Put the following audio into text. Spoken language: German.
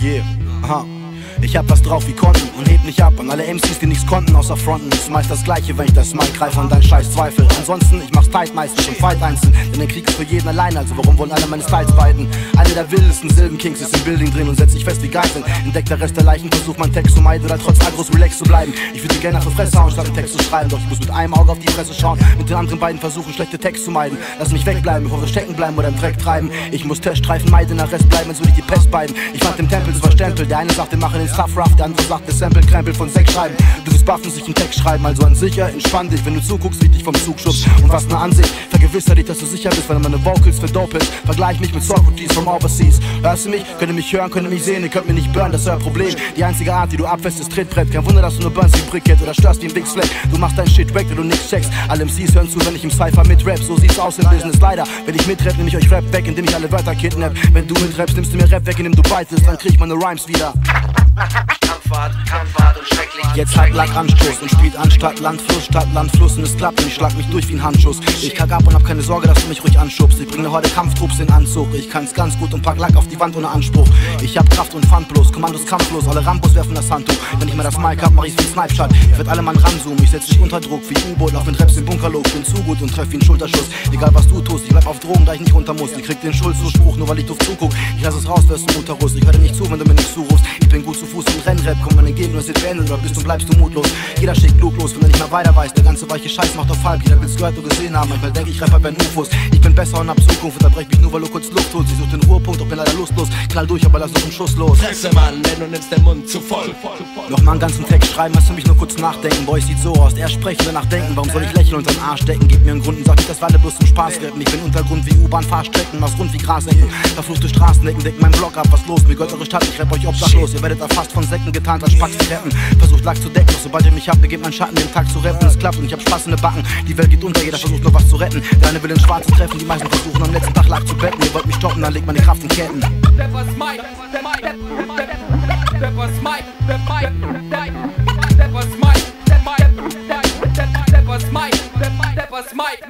Yeah, uh huh. Ich hab was drauf wie Konten und heb nicht ab an alle MCs, die nichts konnten außer Fronten. Ist meist das gleiche, wenn ich das Mic greife an deinen scheiß Zweifel. Ansonsten, ich mach's tight meistens und fight einzeln, denn der Krieg ist für jeden allein, also warum wollen alle meine Styles beiden? Eine der wildesten Silbenkings ist im Building drin und setzt sich fest wie Geiseln. Entdeckt der Rest der Leichen, versucht mein Text zu meiden oder trotz Agros relax zu bleiben. Ich würde gerne für Fresse hauen, statt einen Text zu schreiben, doch ich muss mit einem Auge auf die Fresse schauen, mit den anderen beiden versuchen, schlechte Text zu meiden. Lass mich wegbleiben, bevor wir stecken bleiben oder im Dreck treiben. Ich muss Teststreifen meiden, der Rest bleiben, als würde ich die Pest beiden. Ich fand im Tempel zwei Stempel, der eine sagt, wir machen den Stuff rough, der andere sagt, wir Sample Krempel von Sex schreiben. Du wirst baffen, sich einen Text schreiben, also an sicher, entspann dich, wenn du zuguckst, wie ich dich vom Zug schubst. Und was ne Ansicht, vergewisser dich, dass du sicher bist, wenn du meine Vocals verdoppelst. Vergleich mich mit Socrates from overseas. Hörst du mich? Könnt ihr mich hören, könnt ihr mich sehen, ihr könnt mir nicht burn, das ist euer Problem. Die einzige Art, die du abfährst, ist Trittbrett. Kein Wunder, dass du nur burnst wie Brickett oder störst wie ein Big Fleck. Du machst dein Shit weg, wenn du nichts checkst. Alle MCs hören zu, wenn ich im Cypher mit Rap. So sieht's aus im Business leider. Wenn ich mitrap, nehm ich euch Rap weg, indem ich alle Wörter kidnap. Wenn du mitrappst, nimmst du mir Rap weg, indem du beitest, dann krieg ich meine Rhymes wieder. Kampfwart, Kampfwart und schrecklich. Jetzt halt lag Anstoß und spielt anstatt Land, Fluss, Stadt, Land, Fluss und es klappt und ich schlag mich durch wie ein Handschuss. Ich kack ab und hab keine Sorge, dass du mich ruhig anschubst. Ich bringe heute Kampftrupps in Anzug. Ich kann's ganz gut und pack Lack auf die Wand ohne Anspruch. Ich hab Kraft und Pfand bloß, Kommandos kampflos, alle Rambos werfen das Handtuch. Wenn ich mal das Mic hab, mach ich's wie Snipe-Shot. Ich werd alle Mann ranzoomen, ich setz dich unter Druck wie U-Boot, lauf mit Raps im Bunkerloch. Bin zu gut und treff wie ein Schulterschuss. Egal was du tust, ich bleib auf Drogen, da ich nicht runter muss. Ich krieg den Schuldzuspruch, nur weil ich doof zuguck. Ich lass es raus, wärst du Mutterruss. Ich höre nicht zu, wenn du mir nicht zurufst. Ich bin gut zu Fuß im Rennrap, komm meine und es wird beendet, oder bist du bleibst du mutlos. Jeder schickt kluglos, wenn er nicht mehr weiter weiß. Der ganze weiche Scheiß macht auf halb, jeder will's gehört und gesehen haben. Manchmal denk ich, Rapper werden UFOs. Ich bin besser und hab Zukunft, unterbrech mich nur, weil du kurz Luft holst. Ich such den Ruhepunkt, doch bin leider lustlos. Knall durch, aber lass noch einen Schuss los. Fresse, Mann, denn du nimmst den Mund zu voll. Noch mal einen ganzen Text schreiben, hast du mich nur kurz nachdenken. Boy, sieht so aus. Erst sprechen, danach denken. Warum soll ich lächeln und den Arsch decken? Gib mir einen Grund und sag nicht, dass wir alle bloß zum Spaß rappen. Ich bin Untergrund wie U-Bahn-Fahrstrecken, mach's rund wie Grasecken. Verfluchte Blicken deckt mein Blog ab, was los? Mir gehört eure Stadt, ich rapp euch obdachlos. Ihr werdet erfasst von Säcken getarnt, als Spacks zu rappen. Versucht Lack zu decken, doch sobald ihr mich habt, begebt mein Schatten den Tag zu rappen. Es klappt und ich hab Spaß in den Backen. Die Welt geht unter, jeder versucht nur was zu retten. Deine will den Schwarzen treffen, die meisten versuchen am letzten Tag Lack zu betten. Ihr wollt mich stoppen, dann legt meine Kraft in Ketten. Mike.